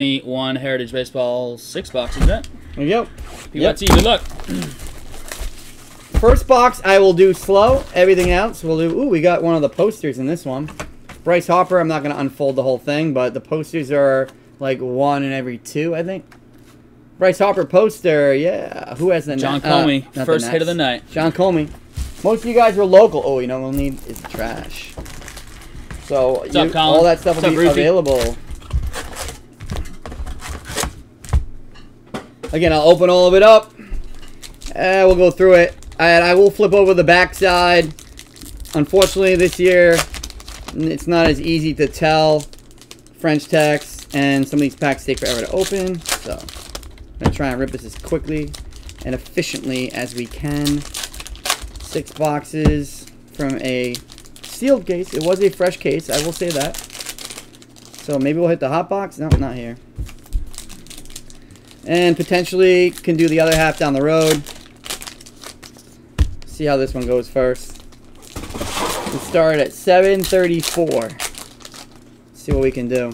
one Heritage Baseball six boxes, that. There you go. Yep. Good luck. First box, I will do slow. Everything else, we'll do. Ooh, we got one of the posters in this one. Bryce Harper, I'm not going to unfold the whole thing, but the posters are like one in every two, I think. Bryce Harper poster, yeah. Who has the John uh, Comey, the first hit of the night. John Comey. Most of you guys are local. Oh, you know what we'll need is trash. So you- up, all that stuff will What's be up, Ruthie? available. Again, I'll open all of it up. And we'll go through it. And I will flip over the back side. Unfortunately, this year, it's not as easy to tell. French text, and some of these packs take forever to open. So, I'm going to try and rip this as quickly and efficiently as we can. Six boxes from a sealed case. It was a fresh case, I will say that. So maybe we'll hit the hot box. No, not here. And potentially can do the other half down the road. See how this one goes first. We start at 734. See what we can do.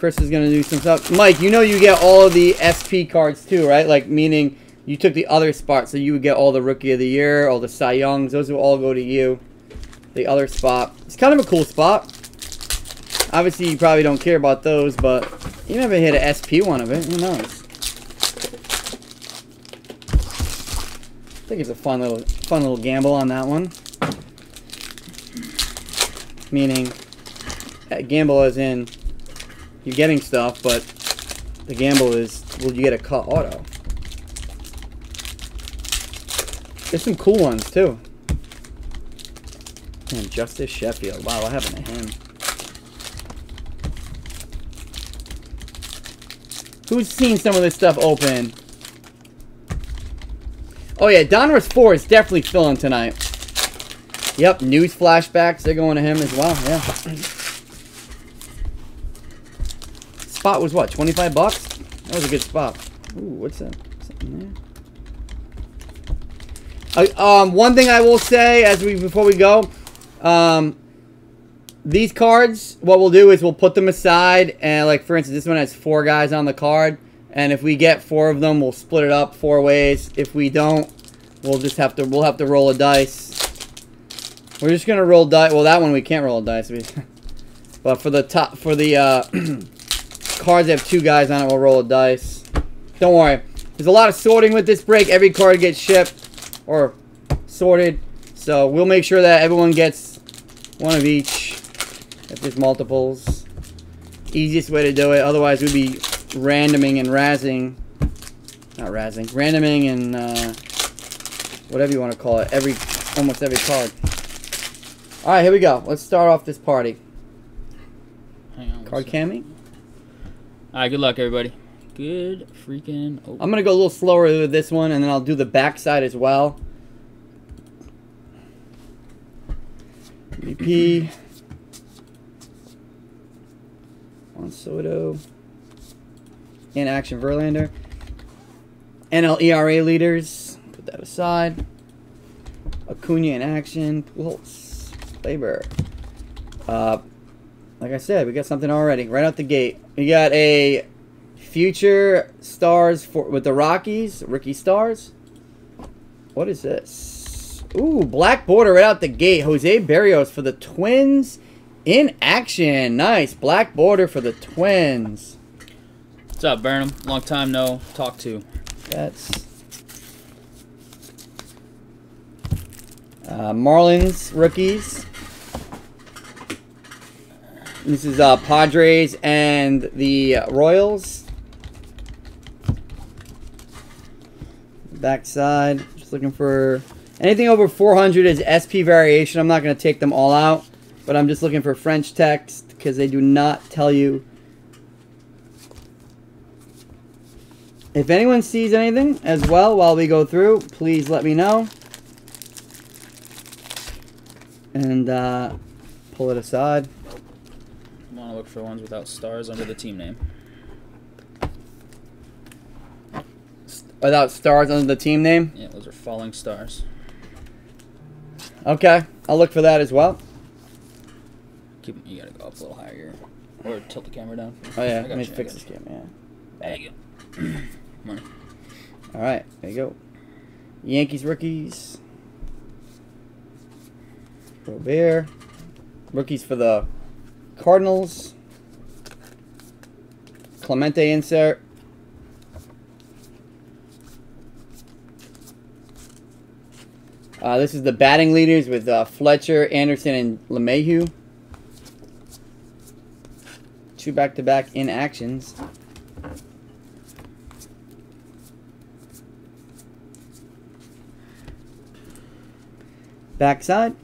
Chris is gonna do some stuff. Mike, you know you get all of the SP cards too, right? Like meaning you took the other spot, so you would get all the Rookie of the Year, all the Cy Youngs. Those will all go to you. The other spot. It's kind of a cool spot. Obviously, you probably don't care about those, but you never hit an SP one of it. Who knows? I think it's a fun little, fun little gamble on that one. Meaning, gamble as in you're getting stuff, but the gamble is will you get a cut auto? There's some cool ones too. Man, Justus Sheffield. Wow, what happened to him? Who's seen some of this stuff open? Oh yeah, Donruss 4 is definitely filling tonight. Yep, news flashbacks, they're going to him as well, yeah. Spot was what, 25 bucks? That was a good spot. Ooh, what's that? Something there? Uh, um, one thing I will say as we before we go, um, these cards, what we'll do is we'll put them aside, and like for instance, this one has four guys on the card, and if we get four of them, we'll split it up four ways. If we don't, we'll just have to we'll have to roll a dice. We're just gonna roll dice. Well, that one we can't roll a dice, but for the top for the uh, cards that have two guys on it, we'll roll a dice. Don't worry. There's a lot of sorting with this break. Every card gets shipped or sorted, so we'll make sure that everyone gets one of each. If there's multiples, easiest way to do it. Otherwise, we'd be randoming and razzing, not razzing, randoming and uh, whatever you want to call it. Every almost every card. All right, here we go. Let's start off this party. Hang on. Card second. camming. All right, good luck, everybody. Good freaking. Oh, I'm gonna go a little slower with this one, and then I'll do the backside as well. MVP. Juan Soto. In action Verlander. NL ERA leaders. Put that aside. Acuna in action. Pujols. Labor. Uh, like I said, we got something already right out the gate. We got a future stars for with the Rockies, rookie stars. What is this? Ooh, black border right out the gate. Jose Berrios for the Twins in action. Nice black border for the Twins. what's up, Burnham? Long time no talk to. That's uh, Marlins rookies. This is uh, Padres and the Royals. Backside, just looking for anything over 400 is SP variation. I'm not going to take them all out, but I'm just looking for French text because they do not tell you If anyone sees anything as well while we go through, please let me know. And uh, pull it aside. I want to look for ones without stars under the team name. Without stars under the team name. Yeah, those are falling stars. Okay, I'll look for that as well. Keep, you gotta go up a little higher here. Or tilt the camera down. Oh yeah, let me you, fix this camera. yeah. There you go. Come on. All right, there you go. Yankees rookies. Robert. Rookies for the Cardinals. Clemente insert. Uh, this is the batting leaders with uh, Fletcher, Anderson, and LeMahieu. Two back-to-back in actions. Backside.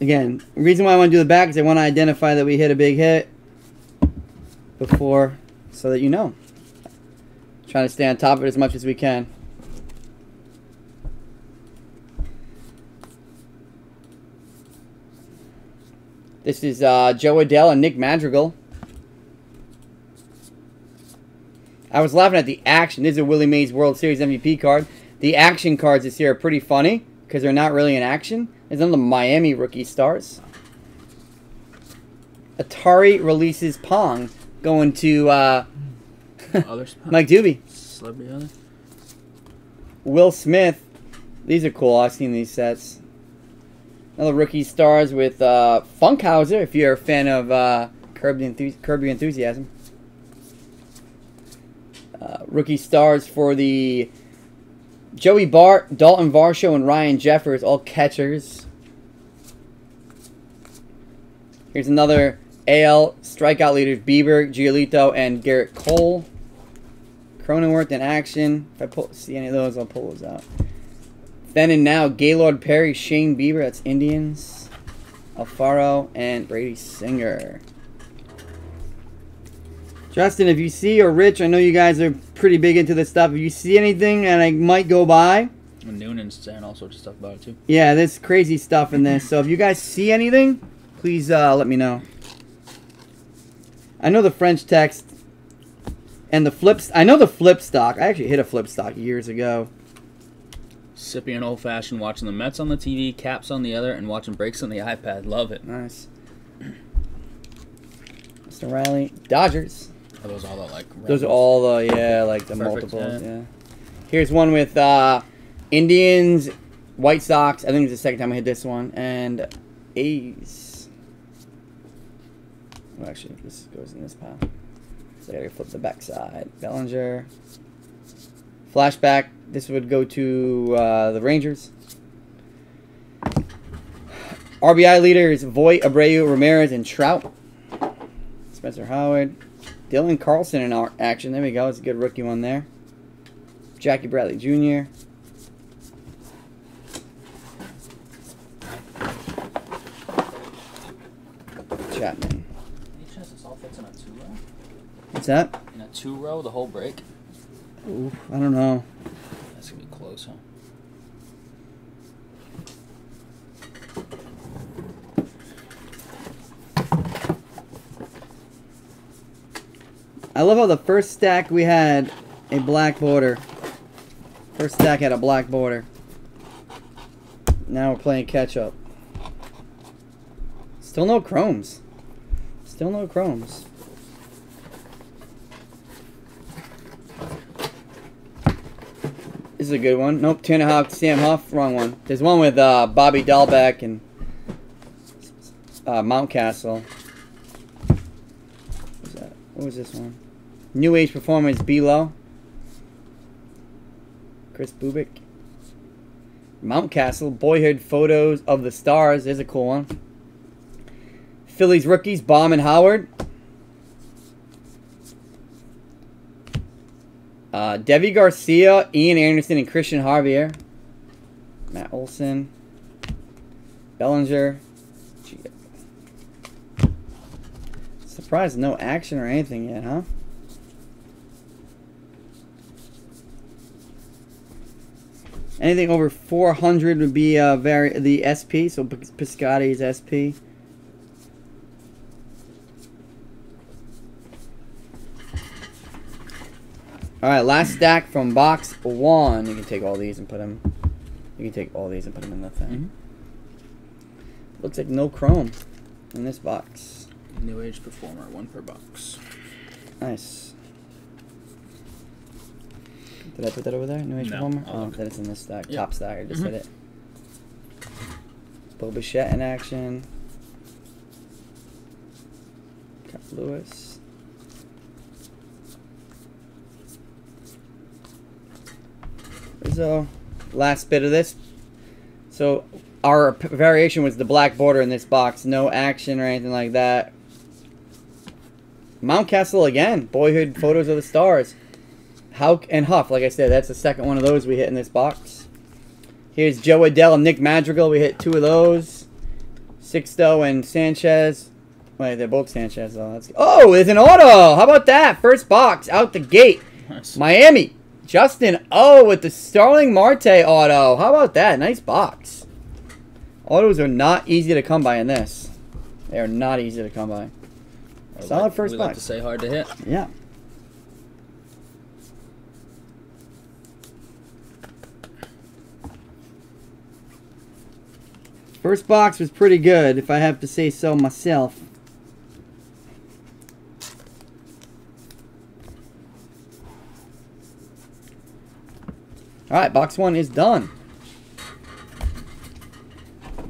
Again, reason why I want to do the back is I want to identify that we hit a big hit before, so that you know. Trying to stay on top of it as much as we can. This is uh, Jo Adell and Nick Madrigal. I was laughing at the action. This is a Willie Mays World Series MVP card. The action cards this year are pretty funny because they're not really in action. is none of the Miami rookie stars. Atari releases Pong going to uh. Mike Doobie. Celebrity other. Will Smith. These are cool. I've seen these sets. Another rookie stars with uh, Funkhouser, if you're a fan of uh, Curb, the Enthu- Curb Your Enthusiasm. Uh, rookie stars for the Joey Bart, Dalton Varsho, and Ryan Jeffers, all catchers. Here's another AL strikeout leaders: Bieber, Giolito, and Gerrit Cole. Cronenworth in action. If I pull, see any of those, I'll pull those out. Then and now, Gaylord Perry, Shane Bieber, that's Indians. Alfaro, and Brady Singer. Justin, if you see, or Rich, I know you guys are pretty big into this stuff. If you see anything and I might go by, And Noonan's saying all sorts of stuff about it too. yeah, there's crazy stuff in this. So if you guys see anything, please uh, let me know. I know the French text and the flips. I know the flip stock. I actually hit a flip stock years ago. Sipping an old fashioned, watching the Mets on the TV, Caps on the other, and watching breaks on the iPad. Love it. Nice. Mr. Riley, Dodgers. Are those all the like? Those are all the yeah, like the Perfect, multiples. yeah. Yeah. Here's one with uh, Indians, White Sox. I think it's the second time I hit this one, and A's. Well, actually, this goes in this pile. So I gotta flip the back side. Bellinger. Flashback. This would go to uh, the Rangers. RBI leaders Voit, Abreu, Ramirez, and Trout. Spencer Howard. Dylan Carlson in our action. There we go. It's a good rookie one there. Jackie Bradley Jr. Chapman. Any chance this all fits in a two row? What's that? In a two row, the whole break. Ooh, I don't know. That's gonna be close, huh? I love how the first stack we had a black border. First stack had a black border. Now we're playing catch up. Still no chromes. Still no chromes. This is a good one. Nope, Tanner Houck, Sam Huff, wrong one. There's one with uh, Bobby Dalbec and uh, Mountcastle. What was that? What was this one? New Age Performance Below. Kris Bubic. Mountcastle, Boyhood Photos of the Stars. There's a cool one. Phillies rookies, Bohm and Howard. Uh, Deivi Garcia, Ian Anderson, and Cristian Javier. Matt Olson. Bellinger. Surprised no action or anything yet, huh? Anything over 400 would be uh, very the SP, so Piscotti's SP. Alright, last stack from box one. You can take all these and put them... You can take all these and put them in the thing. Mm -hmm. Looks like no chrome in this box. New Age Performer, one per box. Nice. Did I put that over there? New Age No, Performer? Oh, it's in this stack. Yeah. Top stack. I just Mhm. hit it. Bo Bichette in action. Got Lewis. So, last bit of this. So, our variation was the black border in this box. No action or anything like that. Mountcastle again. Boyhood photos of the stars. Houck and Huff. Like I said, that's the second one of those we hit in this box. Here's Jo Adell and Nick Madrigal. We hit two of those. Sixto and Sanchez. Wait, they're both Sanchez though. Oh, there's an auto. How about that? First box out the gate. Nice. Miami. Justin O with the Starling Marte auto. How about that? Nice box. Autos are not easy to come by in this. They are not easy to come by. Solid like- first we like box. to say hard to hit. Yeah. First box was pretty good, if I have to say so myself. Alright, box one is done.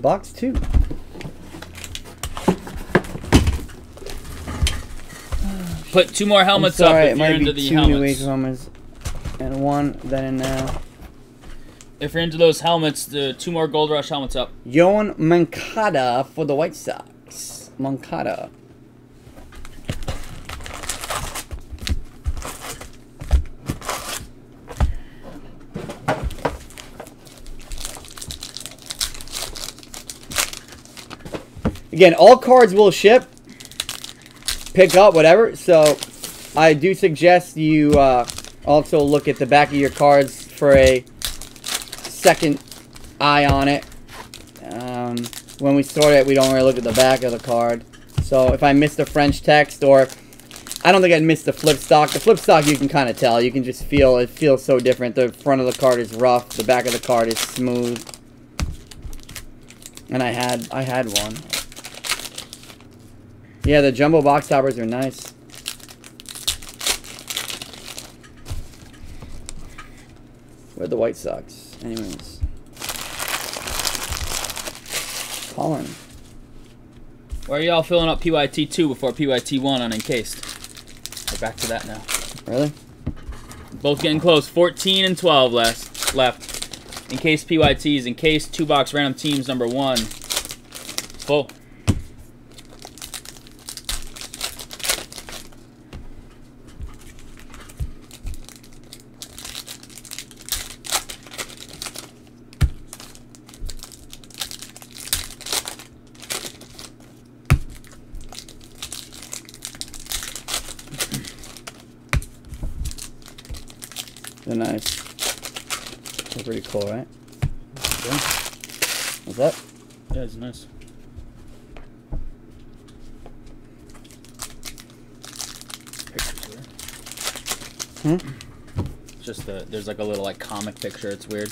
Box two. Put two more helmets sorry, up it if you're might into be the two new age helmets. helmets and one then and now. If you're into those helmets, the two more Gold Rush helmets up. Yoan Moncada for the White Sox. Moncada. Again, all cards will ship. Pick up, whatever. So, I do suggest you uh, also look at the back of your cards for a second eye on it. Um, when we sort it, we don't really look at the back of the card. So if I miss the French text or I don't think I'd missed the flip stock. The flip stock you can kind of tell. You can just feel it feels so different. The front of the card is rough. The back of the card is smooth. And I had I had one. Yeah, the jumbo box toppers are nice. Where the White Sox? Anyways. Colin. Why are y'all filling up PYT two before PYT one on encased? We're back to that now. Really? Both getting close. 14 and 12 last left. Encased PYTs. Encased two box random teams number one. Full. They're nice. Cool, right? Yeah, What's that? yeah it's nice. Hmm? Just the there's like a little like comic picture. It's weird.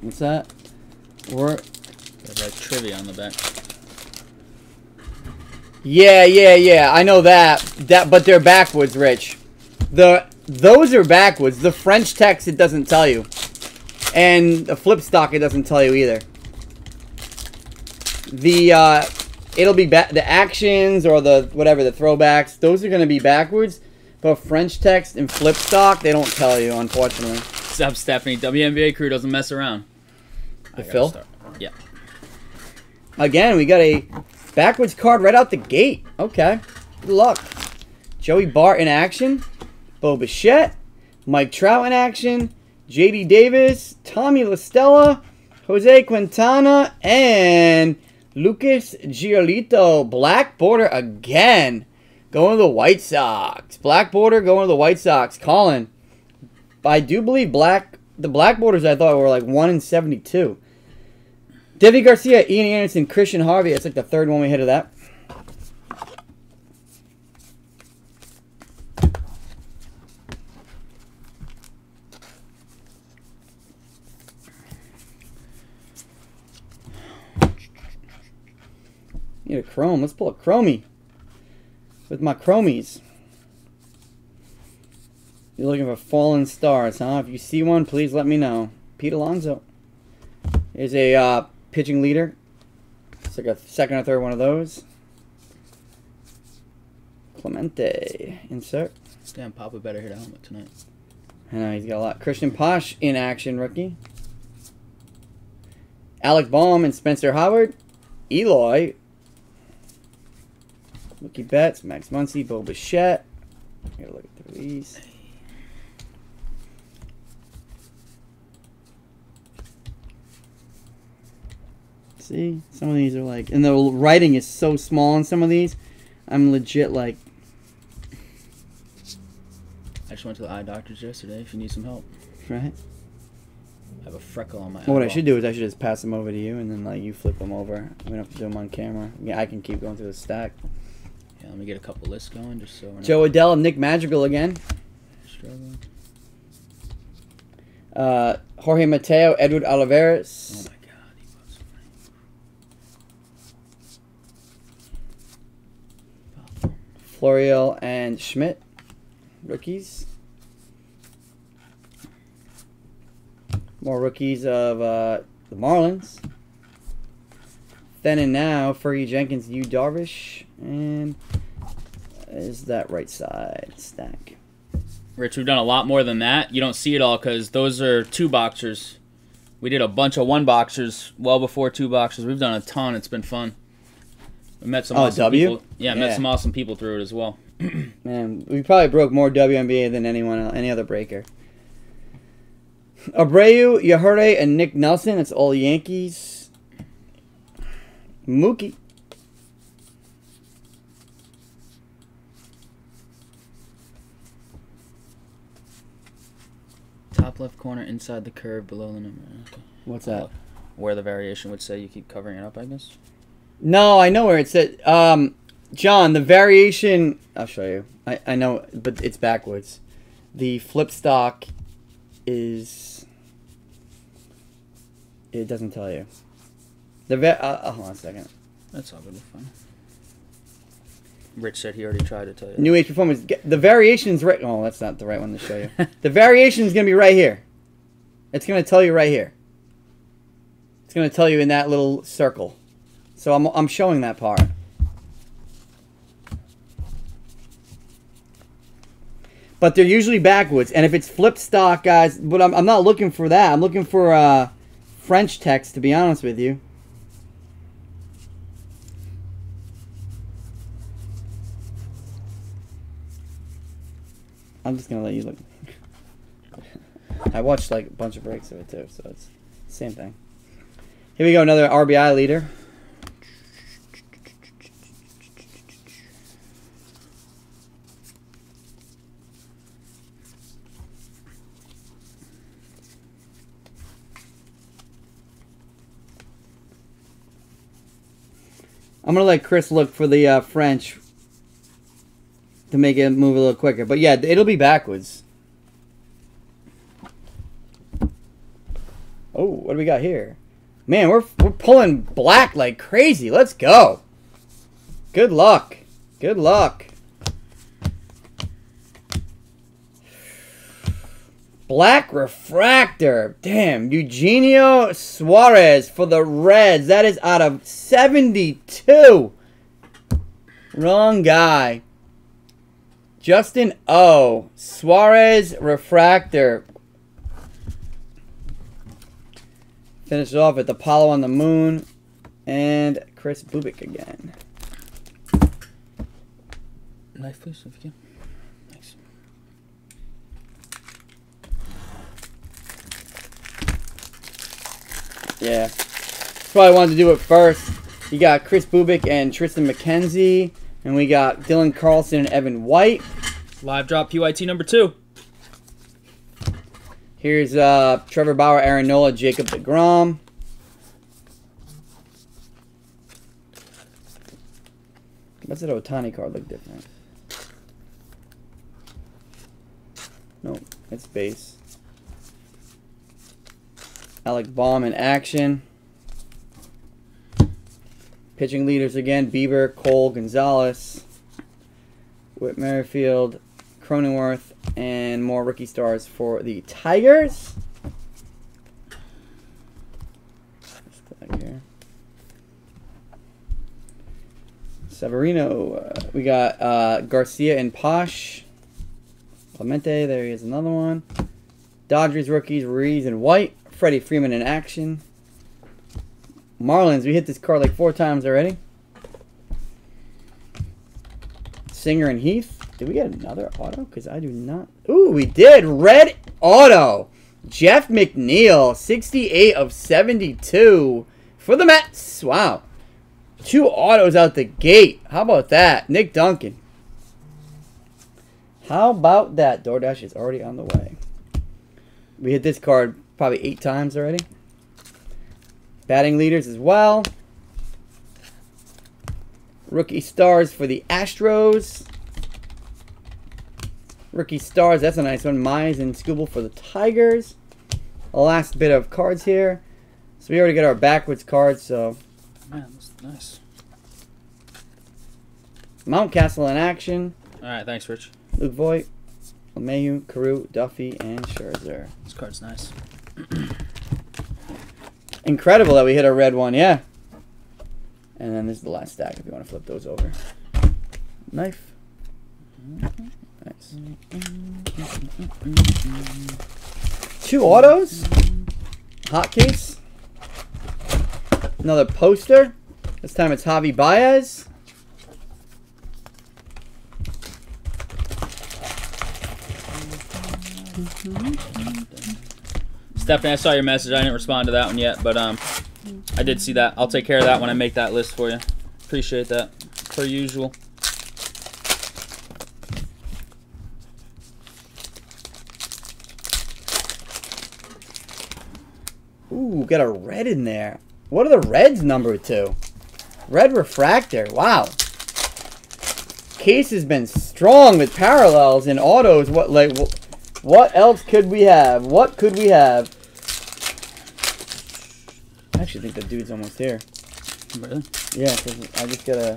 What's that? We're trivia on the back. Yeah, yeah, yeah. I know that. That, but they're backwards, Rich. The those are backwards. The French text it doesn't tell you, and the flip stock it doesn't tell you either. The uh, it'll be back. The actions or the whatever the throwbacks. Those are gonna be backwards. But French text and flip stock they don't tell you, unfortunately. Sup, Stephanie? WNBA crew doesn't mess around. I The Phil? Again, we got a backwards card right out the gate. Okay. Good luck. Joey Bart in action. Bo Bichette. Mike Trout in action. JD Davis. Tommy La Stella. Jose Quintana. And Lucas Giolito. Black border again. Going to the White Sox. Black border going to the White Sox. Colin. I do believe black the black borders I thought were like one in seventy two. Deivi Garcia, Ian Anderson, Christian Harvey. It's like the third one we hit of that. Need a chrome. Let's pull a chromie with my chromies. You're looking for fallen stars, huh? If you see one, please let me know. Pete Alonso is a uh, pitching leader. It's like a second or third one of those. Clemente, insert. Damn, Papa better hit a helmet tonight. I know he's got a lot. Cristian Pache in action, rookie. Alec Bohm and Spencer Howard. Eloy. Mookie Betts, Max Muncy, Bo Bichette. Gotta look at these. See, some of these are like, and the writing is so small on some of these. I'm legit like, I just went to the eye doctor's yesterday. If you need some help, right? I have a freckle on my. Well, what I should do is I should just pass them over to you, and then like you flip them over. We don't have to do them on camera. Yeah, I can keep going through the stack. Yeah, let me get a couple lists going, just so we're not Jo Adell, and Nick Madrigal again. struggling. Uh, Jorge Mateo, Edward Oh Olivares. my god, he was so many. Florial and Schmidt, rookies. More rookies of uh, the Marlins. Then and now, Fergie Jenkins, Yu Darvish, and is that right side stack? Rich, we've done a lot more than that. You don't see it all because those are two boxers. We did a bunch of one boxers well before two boxers. We've done a ton. It's been fun. We met some Oh, awesome W? people. Yeah, met some awesome people through it as well. Man, we probably broke more WNBA than anyone else, any other breaker. Abreu, Yajure, and Nick Nelson. It's all Yankees. Mookie. Top left corner inside the curve below the number. Okay. What's that? Where the variation would say you keep covering it up, I guess. No, I know where it's at. Um, John, the variation. I'll show you. I, I know, but it's backwards. The flip stock is. It doesn't tell you. The va- uh, uh, hold on a second. That's all good. Fine. Rich said he already tried to tell you. New Age Performance. The variation's right. Oh, that's not the right one to show you. the variation's gonna be right here. It's gonna tell you right here. It's gonna tell you in that little circle. So I'm I'm showing that part. But they're usually backwards, and if it's flip stock, guys, but I'm, I'm not looking for that. I'm looking for uh, French text, to be honest with you. I'm just gonna let you look. I watched like a bunch of breaks of it too, so it's same thing. Here we go, another RBI leader. I'm gonna let Chris look for the uh, French to make it move a little quicker. But yeah, it'll be backwards. Oh, what do we got here? Man, we're we're pulling black like crazy. Let's go. Good luck. Good luck. Black refractor. Damn, Eugenio Suarez for the Reds. That is out of 72. Wrong guy. Justin O. Suarez refractor. Finish it off with Apollo on the moon and Kris Bubic again. Knife, please, if you can. Yeah. That's why I wanted to do it first. You got Kris Bubic and Triston McKenzie. And we got Dylan Carlson and Evan White. Live drop PYT number two. Here's uh, Trevor Bauer, Aaron Nola, Jacob DeGrom. What's that Ohtani card look different? Nope, it's base. Alec Bohm in action. Pitching leaders again: Bieber, Cole, Gonzalez, Whit Merrifield, Cronenworth, and more rookie stars for the Tigers. Severino. Uh, we got uh, Garcia and Pache. Clemente, there he is another one. Dodgers rookies, Ruiz and White. Freddie Freeman in action. Marlins, we hit this card like four times already. Singer and Heath. Did we get another auto? Because I do not. Ooh, we did. Red auto. Jeff McNeil, 68 of 72 for the Mets. Wow. Two autos out the gate. How about that? Nick Duncan. How about that? DoorDash is already on the way. We hit this card probably eight times already. Batting leaders as well. Rookie stars for the Astros. Rookie stars, that's a nice one. Mize and Skubal for the Tigers. Last bit of cards here. So we already got our backwards cards, so Man, that's nice. Mountcastle in action. All right, thanks, Rich. Luke Voit, LeMahieu, Carew, Duffy, and Scherzer. This card's nice. Incredible that we hit a red one, yeah. And then this is the last stack if you want to flip those over. Knife. Nice. Two autos. Hot case. Another poster. This time it's Javi Baez. Stephanie, I saw your message. I didn't respond to that one yet, but um, I did see that. I'll take care of that when I make that list for you. Appreciate that, per usual. Ooh, got a red in there. What are the reds number two? Red refractor. Wow. Case has been strong with parallels and autos. What like wh- what else could we have? What could we have? I actually think the dude's almost here. Really? Yeah, 'cause I just got a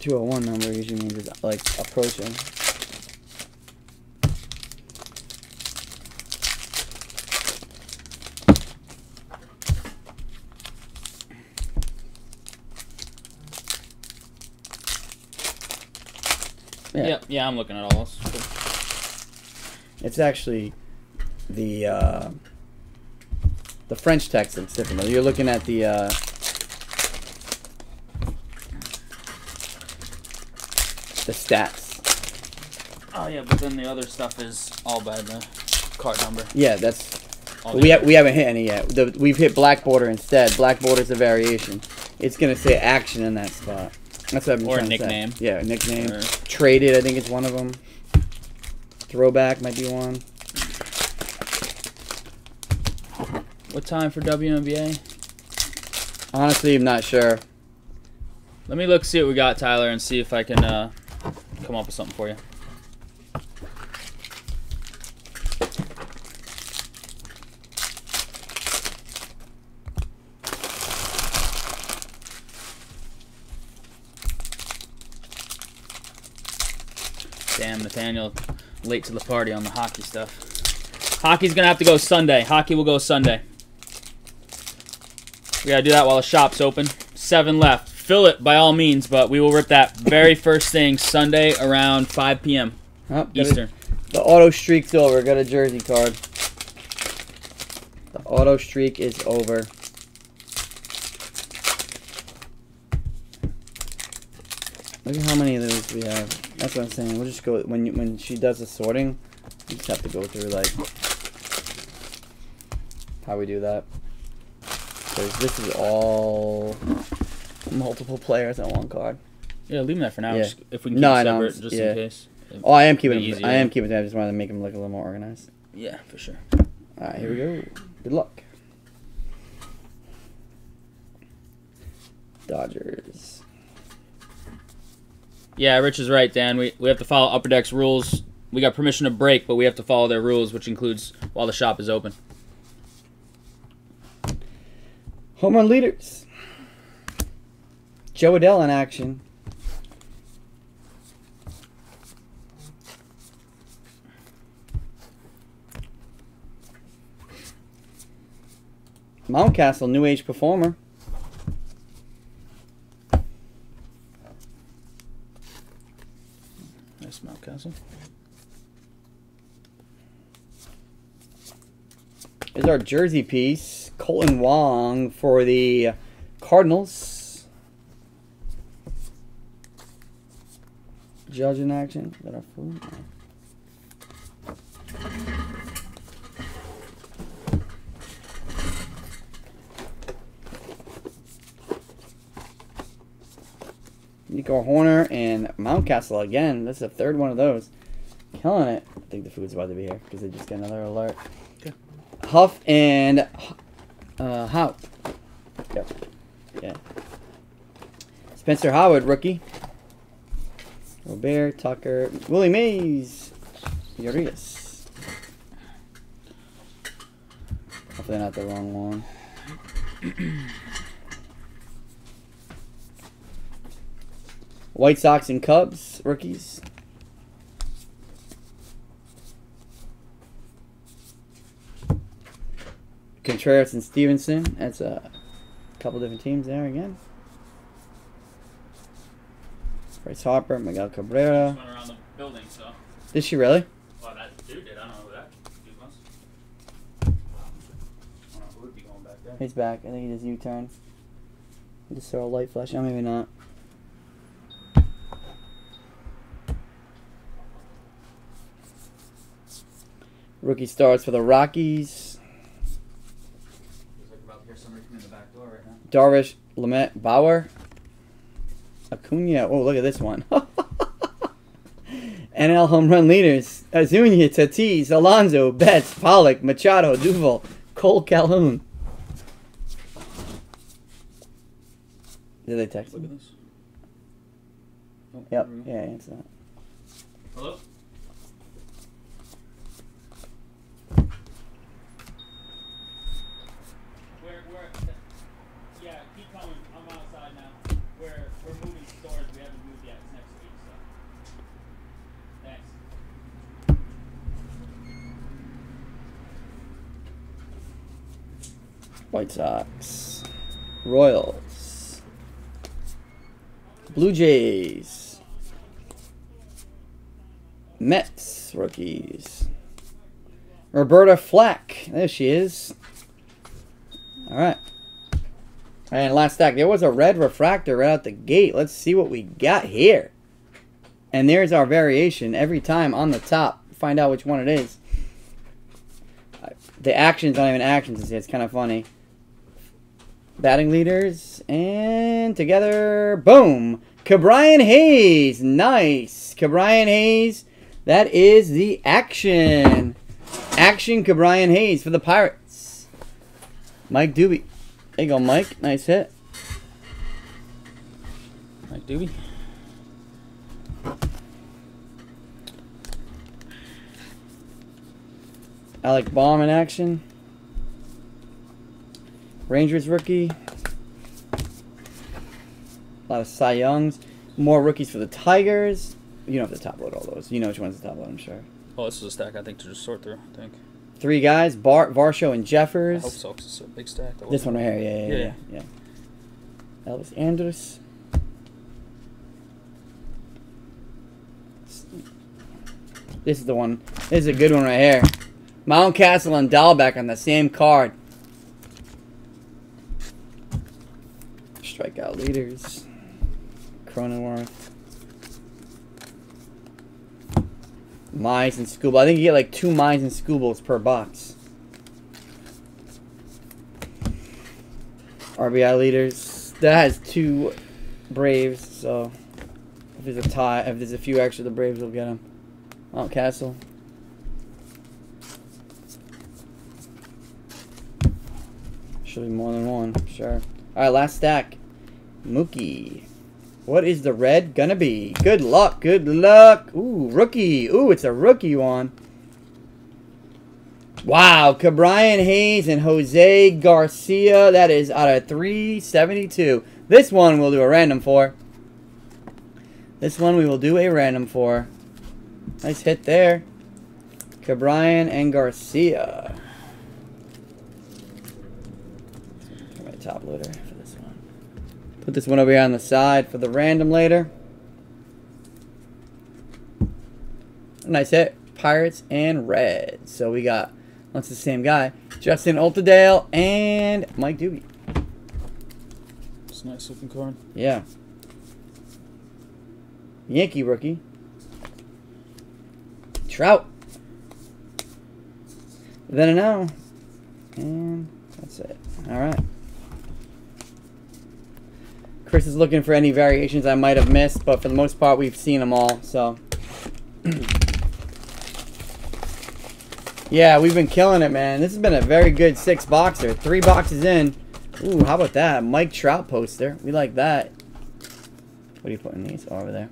201 number usually means it's like approaching. Yeah. Yeah. yeah, I'm looking at all this. It's actually the uh, the French text that's different. though. You're looking at the uh, the stats. Oh yeah, but then the other stuff is all by the card number. Yeah, that's All we, ha- we haven't hit any yet. The, we've hit black border instead. Black border's a variation. It's gonna say action in that spot. That's what I've been Or a trying to say. nickname. Yeah, nickname. Or- Traded, I think it's one of them. Throwback might be one. What time for WNBA? Honestly, I'm not sure. Let me look, see what we got, Tyler, and see if I can uh, come up with something for you. Damn, Nathaniel, late to the party on the hockey stuff. Hockey's gonna have to go Sunday. Hockey will go Sunday. We gotta do that while the shop's open. Seven left. Fill it by all means, but we will rip that very first thing Sunday around 5 p.m. Oh, got Eastern. The auto streak's over. Got a jersey card. The auto streak is over. Look at how many of those we have. That's what I'm saying. We'll just go when you, when she does the sorting. You just have to go through like how we do that. Because this is all multiple players on one card. Yeah, leave them there for now. Yeah. Just, if we can keep No, it separate, just yeah. in case. Oh, I am keeping. Them. I am keeping. them. I just wanted to make them look a little more organized. Yeah, for sure. All right, here we go. Good luck. Dodgers. Yeah, Rich is right, Dan. We, we have to follow Upper Deck's rules. We got permission to break, but we have to follow their rules, which includes while the shop is open. Home run leaders. Jo Adell in action. Mountcastle, New Age performer. Is our jersey piece. Kolten Wong for the Cardinals. Judge in action. Is that? Nico Hoerner and Mountcastle again. That's the third one of those. Killing it. I think the food's about to be here because they just got another alert. Okay. Huff and uh, Howard. Yep. Yeah. Spencer Howard, rookie. Robert Tucker, Willie Mays, Urias. Hopefully not the wrong one. White Sox and Cubs, rookies. Contreras and Stevenson. That's a couple different teams there again. Bryce Harper, Miguel Cabrera. went around the building, so. Did she really? Well, that dude did. I don't know who that was. I don't know who would be going back. He's back. I think he just U-turn. Just throw a light flash. Oh, maybe not. Rookie starts for the Rockies. Feels like we're about to hear somebody come in the back door right now. Darvish, Lamet, Bauer, Acuna. Oh, look at this one. NL home run leaders: Ozuna, Tatis, Alonso, Betts, Pollock, Machado, Duvall, Cole Calhoun. Did they text Look at this. Oh, Yep. there we go. Yeah, it's that. Hello? We're, we're, yeah, keep coming. I'm outside now. We're, we're moving stores. We haven't moved yet. It's next week, so. Thanks. White Sox, Royals, Blue Jays, Mets rookies. Roberta Flack, there she is. All right. And last stack, there was a red refractor right out the gate. Let's see what we got here. And there's our variation every time on the top. Find out which one it is. The actions aren't even actions. It's kind of funny. Batting leaders, and together, boom! Ke'Bryan Hayes, nice. Ke'Bryan Hayes, that is the action. Action Ke'Bryan Hayes for the Pirates. Mike Doobie. There you go, Mike. Nice hit. Mike Doobie. Alec Bohm in action. Rangers rookie. A lot of Cy Youngs. More rookies for the Tigers. You don't have to top load all those. You know which one's the top load, I'm sure. Oh, this is a stack I think to just sort through. I think. Three guys, Bart, Varsho, and Jeffers. I hope so. it's a big stack. This one right here, yeah, yeah, yeah. Yeah. yeah. Elvis Andrus. This is the one. This is a good one right here. Mountcastle and Dalbec on the same card. strikeout leaders. Cronenworth. Mines and Skubal. I think you get like two mines and Skubals per box. RBI leaders. That has two Braves, so if there's a tie, if there's a few extra, the Braves will get them. Mountcastle. Should be more than one, sure. Alright, last stack. Mookie. What is the red gonna be? Good luck, good luck. Ooh, rookie. Ooh, it's a rookie one. Wow, Ke'Bryan Hayes and Jose Garcia. That is out of 372. This one we'll do a random for. This one we will do a random for. Nice hit there. Ke'Bryan and Garcia. Top loader. Put this one over here on the side for the random later. Nice hit. Pirates and Reds. So we got, that's the same guy, Justin Altadale and Mike Doobie. It's a nice looking card. Yeah. Yankee rookie. Trout. Then and now. And that's it. All right. Chris is looking for any variations I might have missed, but for the most part, we've seen them all. So, yeah, we've been killing it, man. This has been a very good six boxer. Three boxes in. Ooh, how about that? Mike Trout poster. We like that. What are you putting these over there?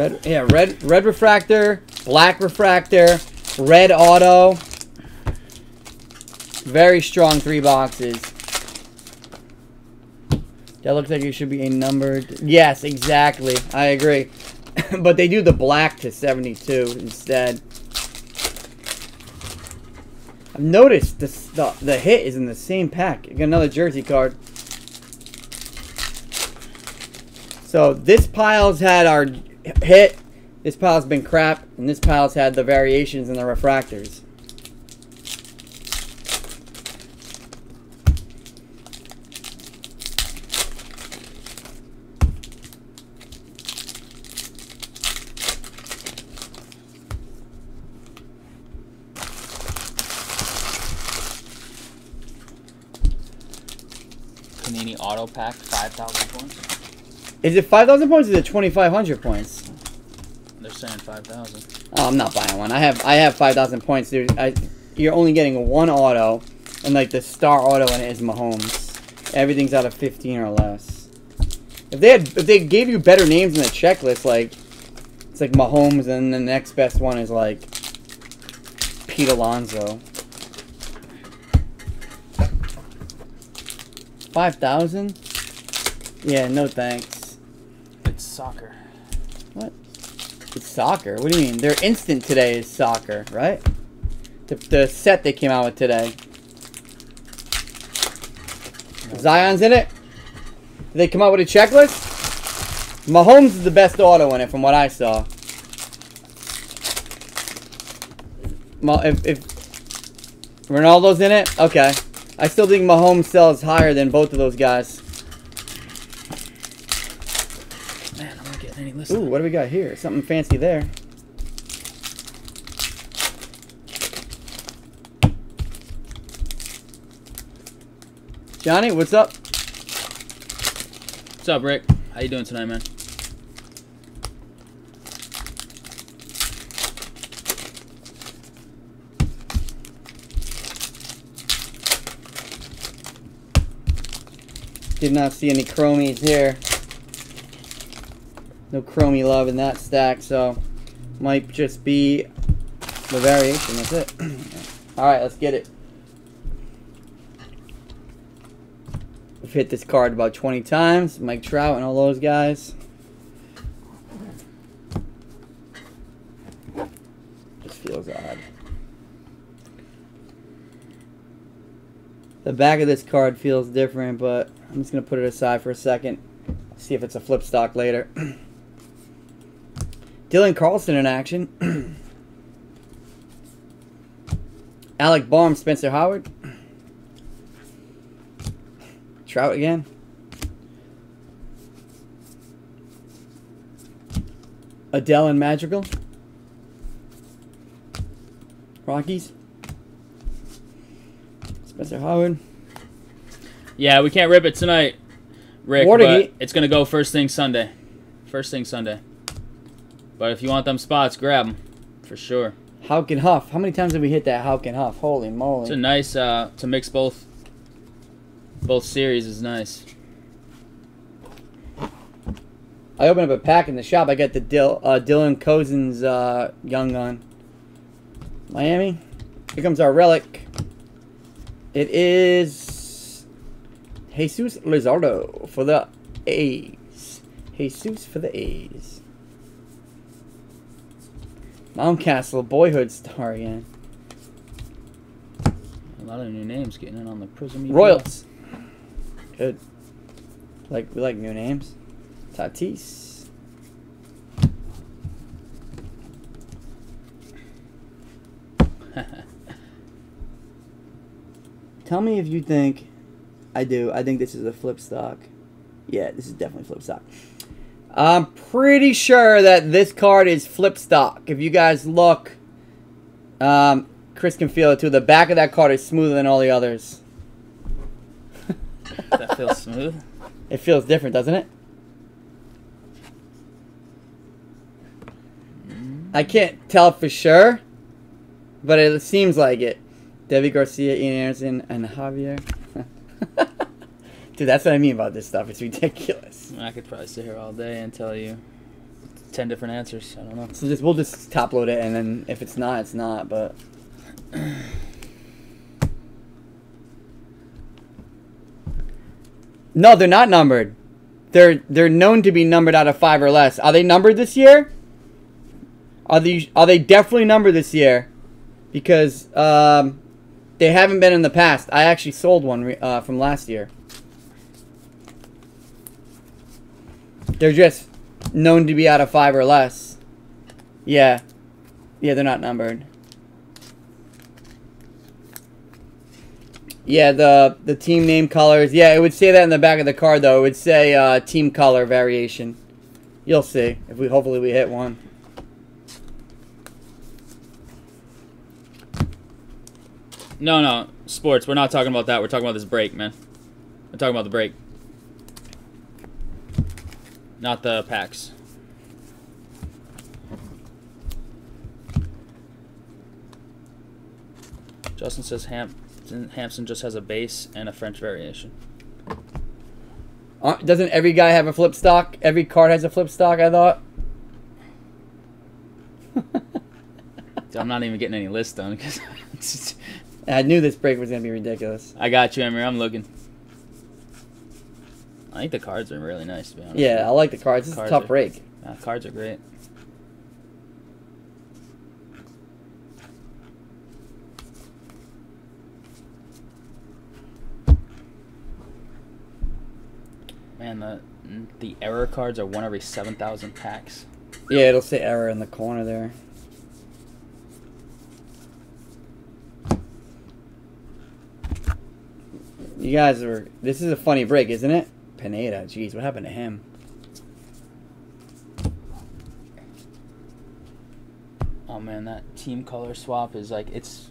Red, yeah, red, red refractor, black refractor, red auto. Very strong three boxes. That looks like it should be a numbered. Yes, exactly. I agree. but they do the black to 72 instead. I've noticed this, the, the hit is in the same pack. You got another jersey card. So this pile's had our hit. This pile's been crap. And this pile's had the variations in the refractors. Panini Auto Pack, 5,000 points. Is it 5,000 points or is it 2,500 points? They're saying 5,000. Oh, I'm not buying one. I have I have 5,000 points, dude. I, you're only getting one auto, and like the star auto in it is Mahomes. Everything's out of 15 or less. If they had, if they gave you better names in the checklist, like it's like Mahomes, and the next best one is like Pete Alonso. Five thousand? Yeah, no thanks. Soccer. What? It's soccer. What do you mean? Their instant today is soccer, right? The, the set they came out with today. Zion's in it. Did they come out with a checklist? Mahomes is the best auto in it, from what I saw. If, if Ronaldo's in it, okay. I still think Mahomes sells higher than both of those guys. Man, I'm not getting any Ooh, what do we got here? Something fancy there. Johnny, what's up? What's up, Rick? How you doing tonight, man? Did not see any chromies here. No chromie love in that stack, so might just be the variation. That's it. All right, let's get it. We've hit this card about 20 times. Mike Trout and all those guys. Just feels odd. The back of this card feels different, but I'm just going to put it aside for a second. See if it's a flip stock later. Dylan Carlson in action. Alec Bohm, Spencer Howard. Trout again. Adell and Madrigal. Rockies. Spencer Howard. Yeah, we can't rip it tonight, Rick, Watergate. but it's going to go first thing Sunday. First thing Sunday. But if you want them spots, grab them. For sure. Houck and Huff. How many times have we hit that Houck and Huff? Holy moly. It's a nice, uh, to mix both, both series is nice. I opened up a pack in the shop. I got the Dil- uh, Dylan Cozens uh, Young Gun. Miami. Here comes our relic. It is Jesus Luzardo for the A's. Jesus for the A's. Mountcastle Boyhood Star again. A lot of new names getting in on the Prism. Royals. Good. Like we like new names. Tatis. Tell me if you think I do. I think this is a flip stock. Yeah, this is definitely flip stock. I'm pretty sure that this card is flip stock. If you guys look, um, Chris can feel it too. The back of that card is smoother than all the others. that feels smooth. It feels different, doesn't it? I can't tell for sure, but it seems like it. Deivi Garcia, Ian Anderson, and Javier. Dude, that's what I mean about this stuff. It's ridiculous. I could probably sit here all day and tell you ten different answers. I don't know. So just we'll just top load it, and then if it's not, it's not. But no, they're not numbered. They're they're known to be numbered out of five or less. Are they numbered this year? Are they are they definitely numbered this year? Because um, they haven't been in the past. I actually sold one uh, from last year. They're just known to be out of five or less. Yeah. Yeah, they're not numbered. Yeah, the the team name colors. Yeah, it would say that in the back of the card though. It would say uh, team color variation. You'll see if we hopefully we hit one. No, no, sports. We're not talking about that. We're talking about this break, man. We're talking about the break, not the packs. Justin says Hampton, Hampson just has a base and a French variation. Uh, doesn't every guy have a flip stock? Every card has a flip stock. I thought. I'm not even getting any lists done because I knew this break was gonna be ridiculous. I got you, Emir. I'm looking. I think the cards are really nice, to be honest. Yeah, I like the cards. Is a tough are- break. Uh, cards are great. Man, the the error cards are one every seven thousand packs. Yeah, it'll say error in the corner there. You guys are. This is a funny break, isn't it? Pineda, jeez, what happened to him? Oh man, that team color swap is like it's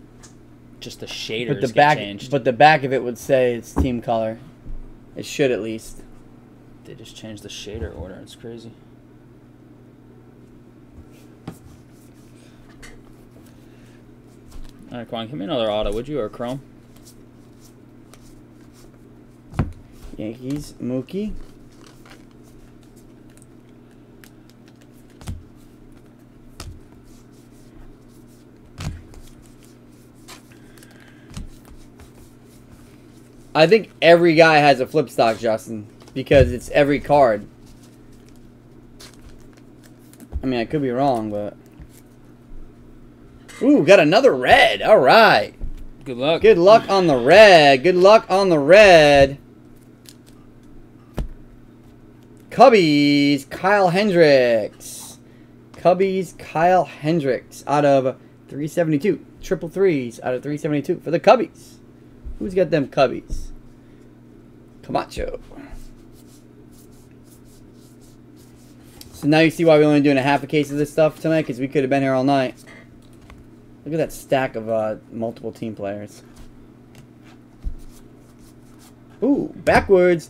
just the shaders But the back, changed. but the back of it would say it's team color. It should at least. they just changed the shader order. It's crazy. All right, Quan, give me another auto, would you, or Chrome? Yankees, Mookie. I think every guy has a flip stock, Justin, because it's every card. I mean, I could be wrong, but. Ooh, got another red. All right. Good luck. Good luck on the red. Good luck on the red. Cubbies, Kyle Hendricks. Cubbies, Kyle Hendricks out of 372. Triple threes out of 372 for the Cubbies. Who's got them Cubbies? Camacho. So now you see why we're only doing a half a case of this stuff tonight, because we could have been here all night. Look at that stack of uh, multiple team players. Ooh, backwards.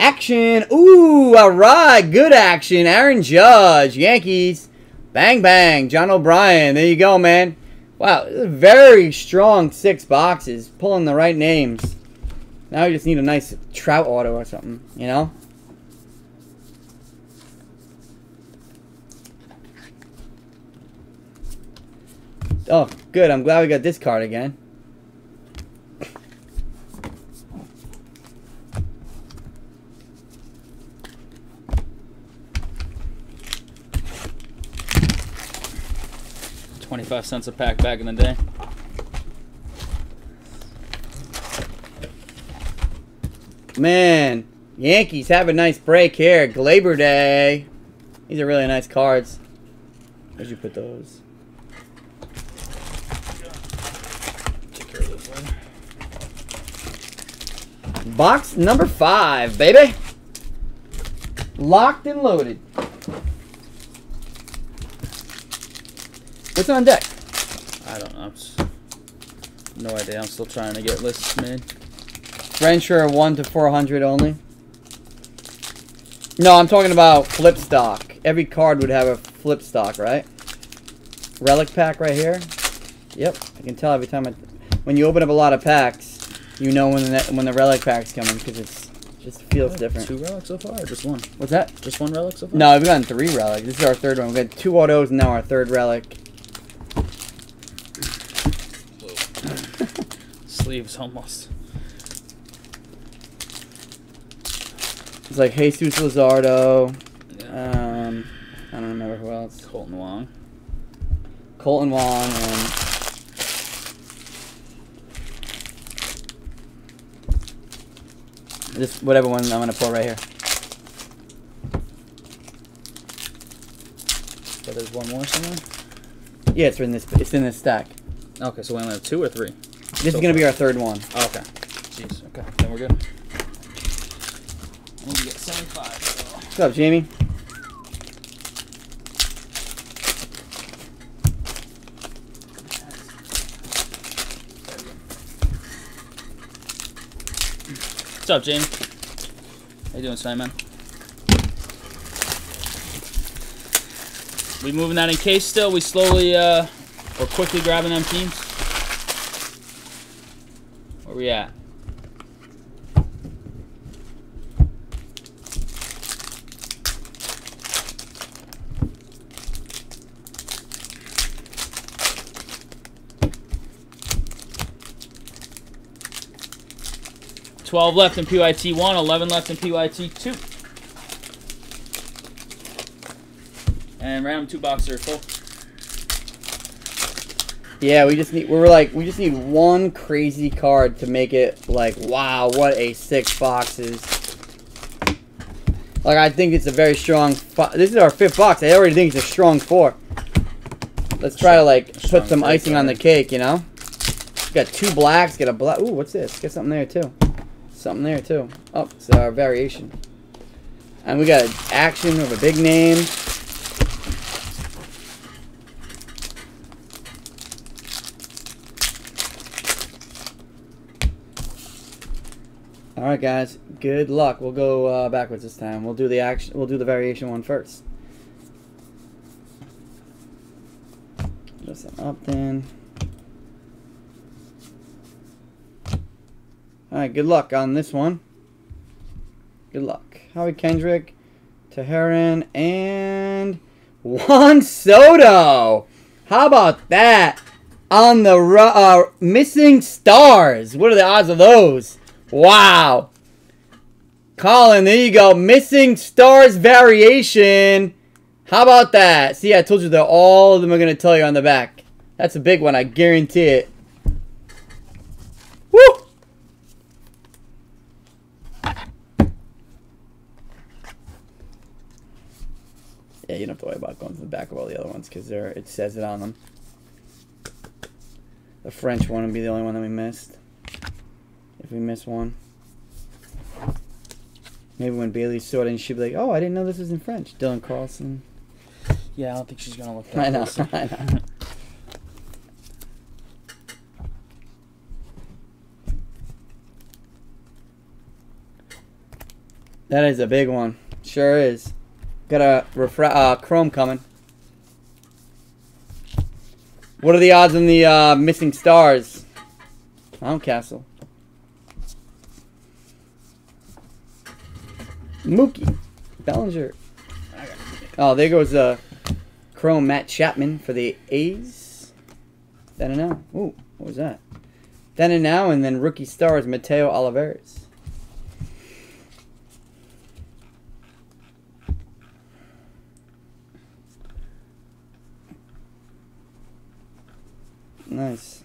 Action. Ooh, all right. Good action. Aaron Judge, Yankees. Bang, bang. John O'Brien. There you go, man. Wow, very strong six boxes. Pulling the right names. Now we just need a nice Trout auto or something, you know? Oh, good. I'm glad we got this card again. Twenty-five cents a pack back in the day. Man, Yankees have a nice break here. Gleyber Day. These are really nice cards. Where'd you put those? Box number five, baby. Locked and loaded. What's on deck? I don't know. No idea. I'm still trying to get lists made. Rensher 1 to 400 only. No, I'm talking about flip stock. Every card would have a flip stock, right? Relic pack right here. Yep, I can tell every time I, when you open up a lot of packs, you know when the when the relic pack's coming because it's just feels different. Two relics so far, or just one? What's that? Just one relic so far? No, we've gotten three relics. This is our third one. We've got two autos and now our third relic. Sleeves almost. It's like Jesus Luzardo. Yeah. Um, I don't remember who else. Kolten Wong. Kolten Wong and this whatever one I'm gonna pull right here. But there's one more somewhere. Yeah, it's in this. It's in this stack. Okay, so we only have two or three. This is gonna be our third one. Oh, okay. Jeez. Okay, then we're good. I need to get 75. So. What's up, Jamie? What's up, Jamie? How you doing tonight, man? We moving that in case still? We slowly, uh, or quickly grabbing them teams? Where we at? Twelve left in PYT one, eleven left in PYT two. And random two boxer full. Yeah, we just need. We were like, we just need one crazy card to make it like, wow, what a six boxes. Like, I think it's a very strong. This is our fifth box. I already think it's a strong four. Let's try to like put some icing on the cake, you know. Got two blacks. Got a black. Ooh, what's this? Got something there too. Something there too. Oh, it's our variation. And we got an action of a big name. All right, guys. Good luck. We'll go uh, backwards this time. We'll do the action. We'll do the variation one first. Justin Upton. All right. Good luck on this one. Good luck. Howie Kendrick, Teheran, and Juan Soto. How about that? On the uh, missing stars. What are the odds of those? Wow. Colin, there you go. Missing stars variation. How about that? See, I told you that all of them are going to tell you on the back. That's a big one. I guarantee it. Woo! Yeah, you don't have to worry about going to the back of all the other ones because it says it on them. The French one would be the only one that we missed. If we miss one. Maybe when Bailey saw it and she'd be like, oh, I didn't know this was in French. Dylan Carlson. Yeah, I don't think she's gonna look I know. I know. That is a big one. Sure is. Got a refra- uh, chrome coming. What are the odds on the uh, missing stars? Mountcastle. Mookie. Bellinger. Oh, there goes uh, Chrome Matt Chapman for the A's. Then and now. Ooh, what was that? Then and now, and then rookie stars Mateo Oliveras. Nice.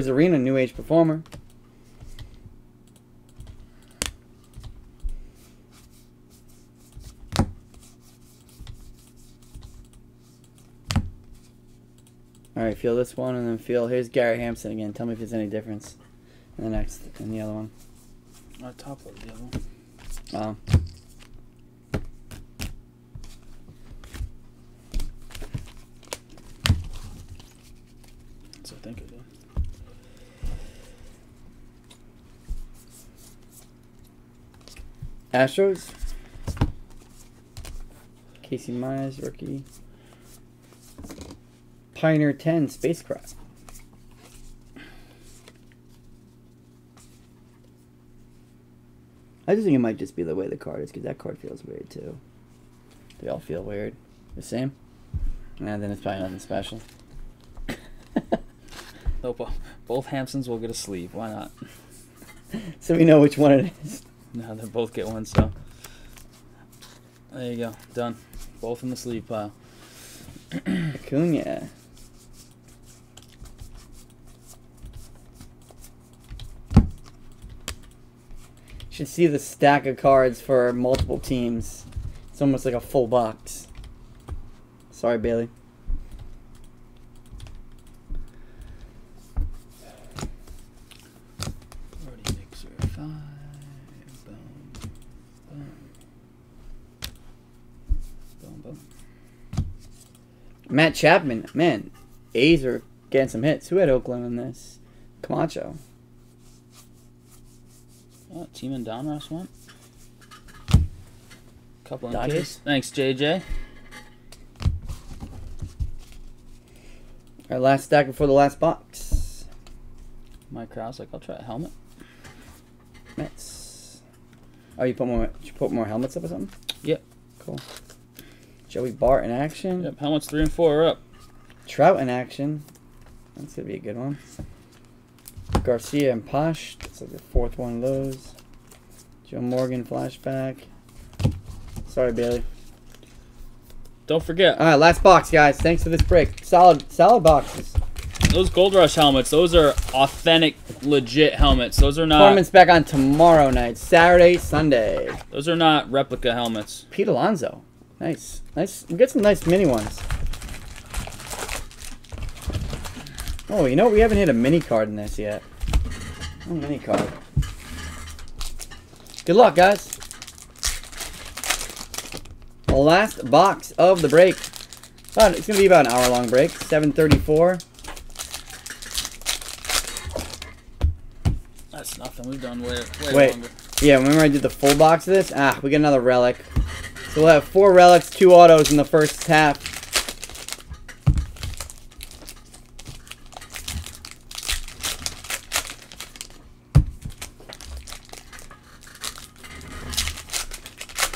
Arozarena New Age performer. All right, feel this one, and then feel. Here's Gary Hampson again. Tell me if there's any difference in the next, in the other one. On top of the other one. Oh. So I think it did. Astros. Casey Myers, rookie. Pioneer 10 spacecraft. I just think it might just be the way the card is because that card feels weird too. They all feel weird. The same? And then it's probably nothing special. Nope. uh, Both Hampsons will get a sleeve. Why not? So we know which one it is. No, they both get one. So there you go. Done. Both in the sleeve pile. Acuna. Should see the stack of cards for multiple teams. It's almost like a full box. Sorry, Bailey. Already mixer five. Boom. Boom. Boom. Boom. Matt Chapman. Man, A's are getting some hits. Who had Oakland in this? Camacho. Oh, team and Donruss went. Couple in Dodgers. case. Thanks, JJ. Our last stack before the last box. Mike Krause, like, I'll try a helmet. Mets. Oh, you put more. You put more helmets up or something? Yep. Cool. Joey Bart in action. Yep, helmets three and four are up. Trout in action. That's gonna be a good one. Garcia and Pache. That's like the fourth one of those. Joe Morgan flashback. Sorry, Bailey. Don't forget, All right, last box, guys. Thanks for this break. Solid, solid boxes. those Gold Rush helmets, those are authentic, legit helmets. Those are not Tournament's back on tomorrow night, Saturday, Sunday. those are not replica helmets. Pete Alonso. Nice, nice. We get some nice mini ones. Oh, you know what? We haven't hit a mini card in this yet. Oh, mini card. Good luck, guys. The last box of the break. About, it's gonna be about an hour long break. 7:34. That's nothing. We've done way, way Wait. longer. Yeah, remember I did the full box of this? Ah, we get another relic. So we'll have four relics, two autos in the first half.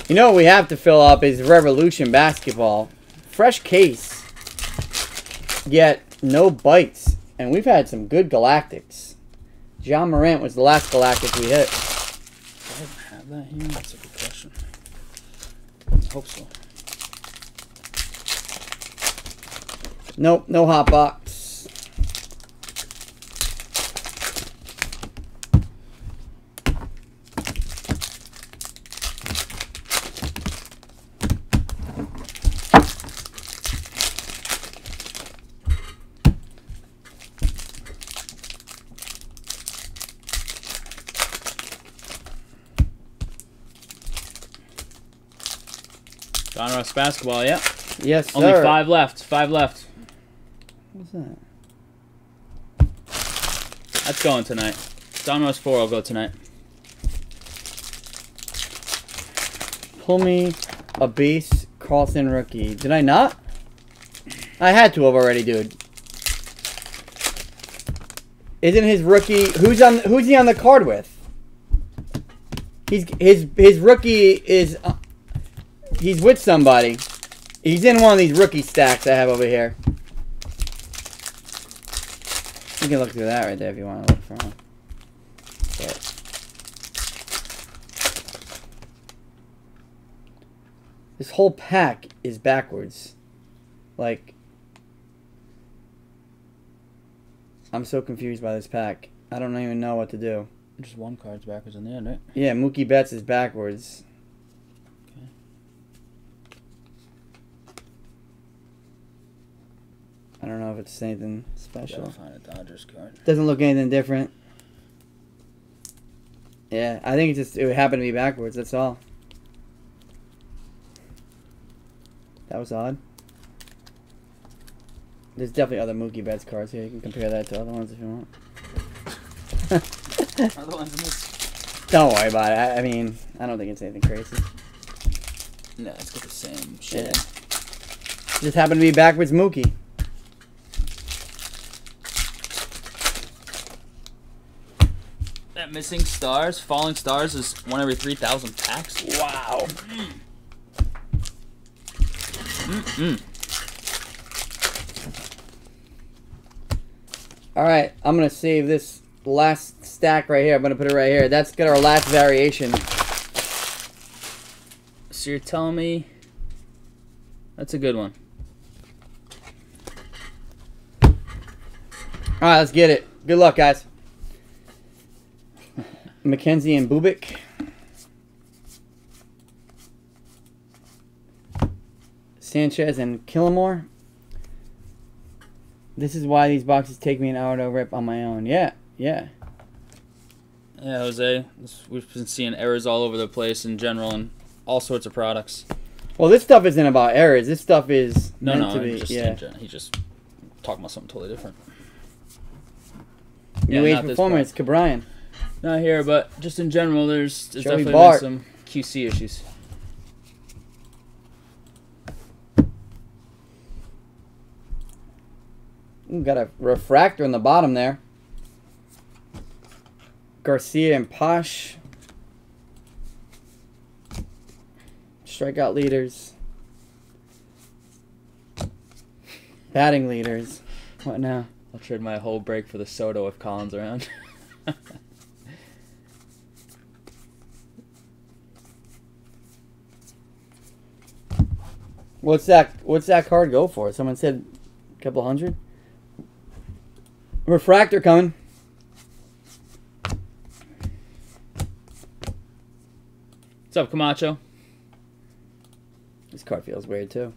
You know what we have to fill up is Revolution Basketball. Fresh case. Yet no bites. And we've had some good Galactics. Ja Morant was the last Galactic we hit. I even have that here? That's a good question. I hope so. Nope, no hot box. Donruss basketball, yeah. Yes, sir. Only five left. Five left. What's that? That's going tonight. Donruss 4 will go tonight. Pull me a base Carlson rookie. Did I not? I had to have already, dude. Isn't his rookie who's on who's he on the card with? He's his his rookie is uh, he's with somebody. He's in one of these rookie stacks I have over here. You can look through that right there if you want to look for him. But- This whole pack is backwards. Like, I'm so confused by this pack. I don't even know what to do. Just one card's backwards in the end, right? Yeah, Mookie Betts is backwards. I don't know if it's anything special. find a Dodgers card. Doesn't look anything different. Yeah, I think it just it would happen to be backwards. That's all. That was odd. There's definitely other Mookie Betts cards here. You can compare that to other ones if you want. Other ones in this? Don't worry about it. I, I mean, I don't think it's anything crazy. No, it's got the same shit. Yeah. Just happened to be backwards Mookie. Missing stars, falling stars is one every 3,000 packs. Wow. Mm-mm. All right, I'm gonna save this last stack right here. I'm gonna put it right here. That's got our last variation. So you're telling me that's a good one. All right, let's get it. Good luck, guys. McKenzie and Bubic. Sanchez and Killamore. This is why these boxes take me an hour to rip on my own. Yeah, yeah. Yeah, Jose. We've been seeing errors all over the place in general and all sorts of products. Well, this stuff isn't about errors. This stuff is No, meant no, to be. just yeah. in he just talking about something totally different. New Yeah, Age Performance, Ke'Bryan. Not here, but just in general, there's, there's definitely been some QC issues. Ooh, got a refractor in the bottom there. Garcia and Pache. Strikeout leaders. Batting leaders. What now? I'll trade my whole break for the Soto if Collins around. What's that? What's that card go for? Someone said a couple hundred. Refractor coming. What's up, Camacho? This card feels weird too.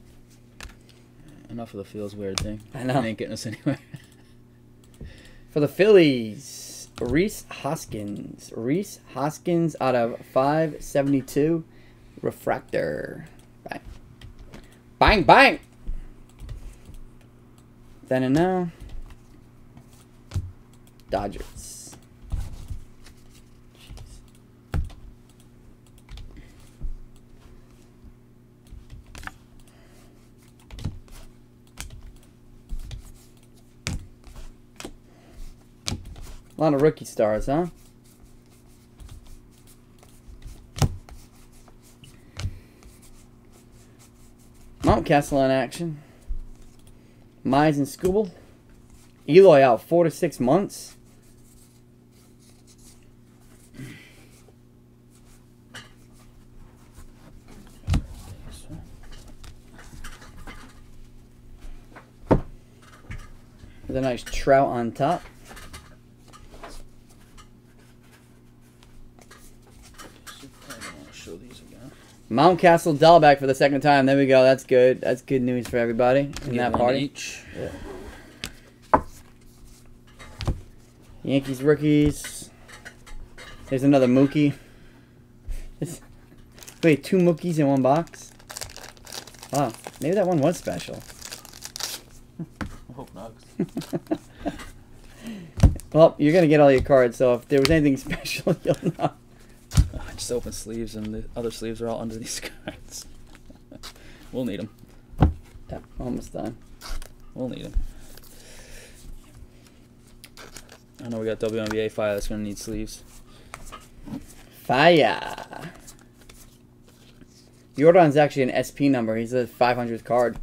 Enough of the feels weird thing. I know. It ain't getting us anywhere. For the Phillies, Rhys Hoskins. Rhys Hoskins out of 572. Refractor. Bang. Bang! Then and now. Dodgers. Jeez. A lot of rookie stars, huh? Mountcastle in action. Mize and Skubal. Eloy out four to six months. With a nice trout on top. Show these again. Mountcastle Dalbec for the second time. There we go. That's good. That's good news for everybody in that party. Each. Yankees rookies. There's another Mookie. This- Wait, two Mookies in one box? Oh, maybe that one was special. I hope not. Well, you're gonna get all your cards, so if there was anything special, you'll know. Just opened sleeves, and the other sleeves are all under these cards. we'll need them. Yeah, almost done. We'll need them. I know we got WNBA file that's gonna need sleeves. Fire. Jordan's actually an SP number. He's a 500th card.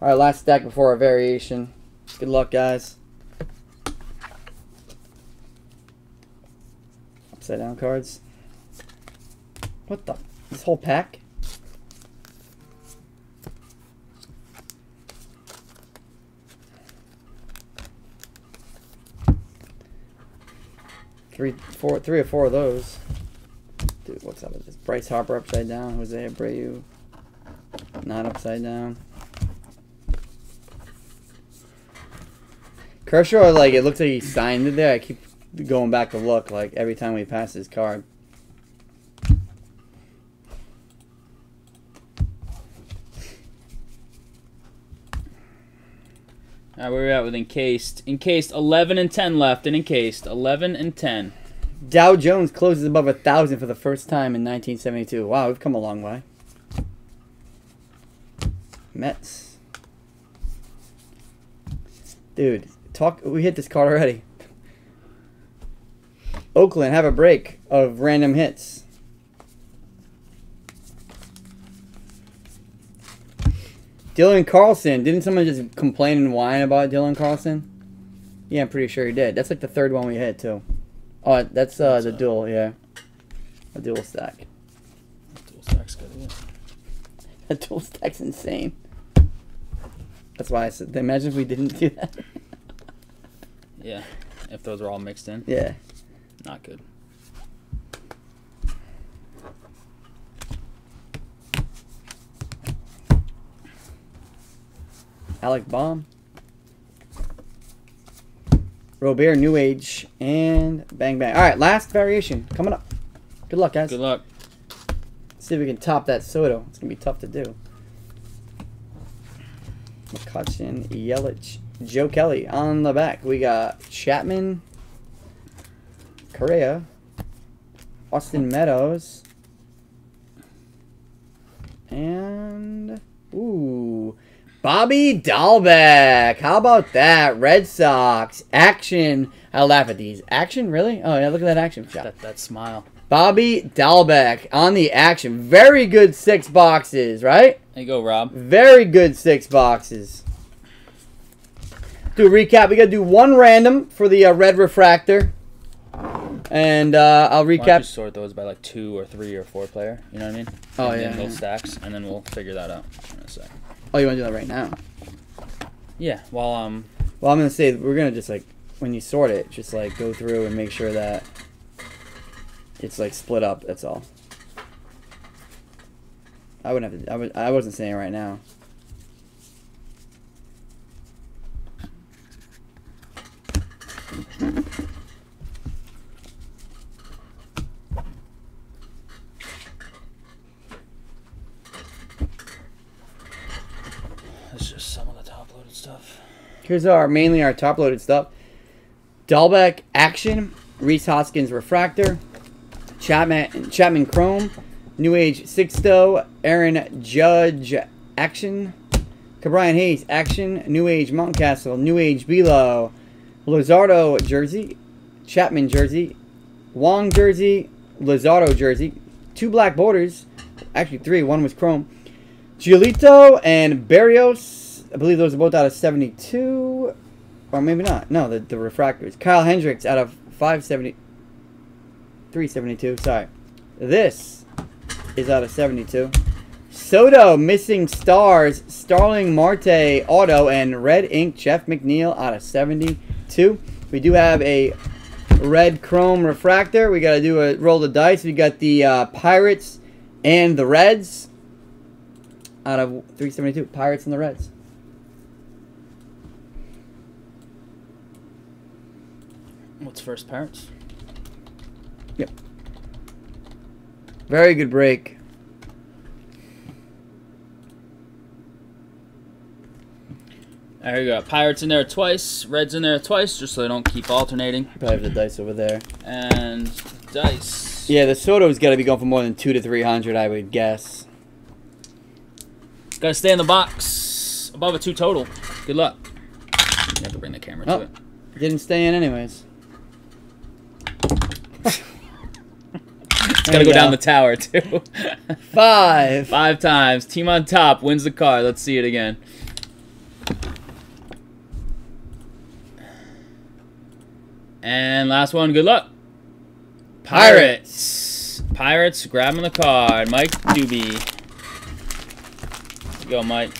All right, last stack before our variation. Good luck, guys. Upside down cards. What the? This whole pack? Three, four, three or four of those. Dude, what's up with this? Bryce Harper upside down. Jose Abreu not upside down. Kershaw, like it looks like he signed it there. I keep going back to look, like every time we pass his card. All right, where are we at with encased? Encased, 11 and 10 left, and encased, 11 and 10. Dow Jones closes above a thousand for the first time in 1972. Wow, we've come a long way. Mets. Dude, talk. We hit this card already. Oakland have a break of random hits. Dylan Carlson. Didn't someone just complain and whine about Dylan Carlson? Yeah, I'm pretty sure he did. That's like the third one we hit too. Oh, that's uh, the dual, yeah. A dual stack. Dual stacks good, yeah. A dual stack's insane. That's why I said. Imagine if we didn't do that. Yeah, if those are all mixed in, yeah. Not good. Alec Bohm. Robert New Age and Bang Bang. All right, last variation coming up. Good luck, guys. Good luck. See if we can top that Soto. It's gonna be tough to do. McCutcheon, Yelich, Joe Kelly on the back. We got Chapman, Correa, Austin Meadows, and ooh, Bobby Dalbec. How about that? Red Sox action. I laugh at these. Action, really? Oh yeah, look at that action shot. That that smile. Bobby Dalbec on the action. Very good six boxes, right? There you go, Rob. Very good six boxes. Do a recap. We got to do one random for the uh, red refractor. And uh, I'll Why don't you recap. sort those by like two or three or four player? You know what I mean? Oh, And yeah, then yeah. stacks, and then we'll figure that out in a sec. Oh, you want to do that right now? Yeah. While um, Well, I'm going to say we're going to just like, when you sort it, just like go through and make sure that it's like split up. That's all. I wouldn't have to. I, would, I wasn't saying it right now. it's just some of the top loaded stuff. Here's our mainly our top loaded stuff. Dalbec Action, Rhys Hoskins Refractor, Chapman Chapman Chrome, New Age Sixto, Aaron Judge Action, Ke'Bryan Hayes Action, New Age Mountcastle, New Age Below, Luzardo Jersey, Chapman Jersey, Wong Jersey, Luzardo Jersey, two black borders, actually three, one was Chrome, Giolito and Berrios. I believe those are both out of 72. Or maybe not. No, the, the refractors. Kyle Hendricks out of 570. 372. Sorry. This is out of 72. Soto missing stars. Starling Marte auto and red ink Jeff McNeil out of 72. We do have a red chrome refractor. We got to do a roll the dice. We got the uh, Pirates and the Reds out of 372. Pirates and the Reds. What's first parts? Yep. Very good break. There you go. Pirates in there twice, Reds in there twice, just so they don't keep alternating. Probably have the dice over there. And dice. Yeah, the Soto's got to be going for more than two to three hundred, I would guess. Got to stay in the box above a two total. Good luck. You have to bring the camera oh, to it. Didn't stay in anyways. It's gotta you go down the tower too. Five. Five times. Team on top wins the card. Let's see it again. And last one. Good luck. Pirates. Pirates grabbing the card. Mike Doobie. Go, Mike.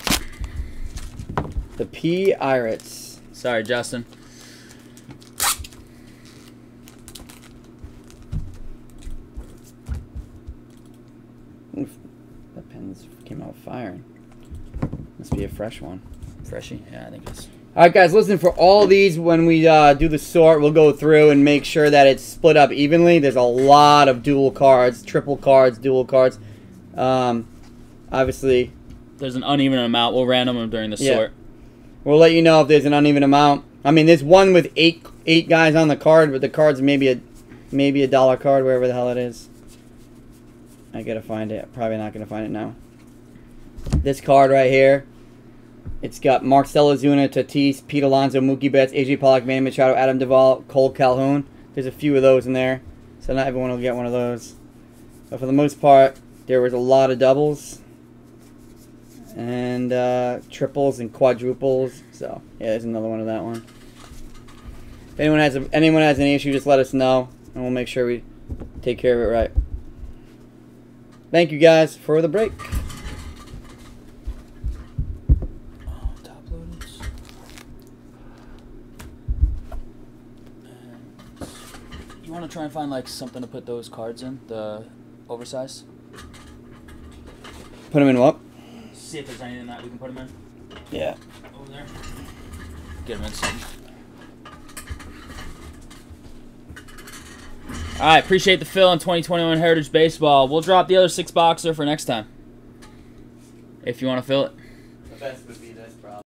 The P Pirates. Sorry, Justin. Oof, that pen's came out firing. Must be a fresh one. Freshy? Yeah, I think it's. All right, guys, listen, for all these, when we uh, do the sort, we'll go through and make sure that it's split up evenly. There's a lot of dual cards, triple cards, dual cards. Um, obviously, There's an uneven amount. We'll random them during the Yeah. sort. we'll let you know if there's an uneven amount. I mean, there's one with eight eight guys on the card, but the card's maybe a maybe a dollar card, wherever the hell it is. I gotta find it. Probably not gonna find it now. This card right here. It's got Marcell Ozuna, Tatis, Pete Alonso, Mookie Betts, AJ Pollock, Manny Machado, Adam Duvall, Cole Calhoun. There's a few of those in there, so not everyone will get one of those. But for the most part, there was a lot of doubles and uh, triples and quadruples. So yeah, there's another one of that one. If anyone has a, anyone has any issue, just let us know, and we'll make sure we take care of it right. Thank you guys for the break. You want to try and find like something to put those cards in the oversize? Put them in what? See if there's anything that we can put them in Yeah. over there. Get them in something. All right, appreciate the fill in 2021 Heritage Baseball. We'll drop the other six boxer for next time. If you want to fill it.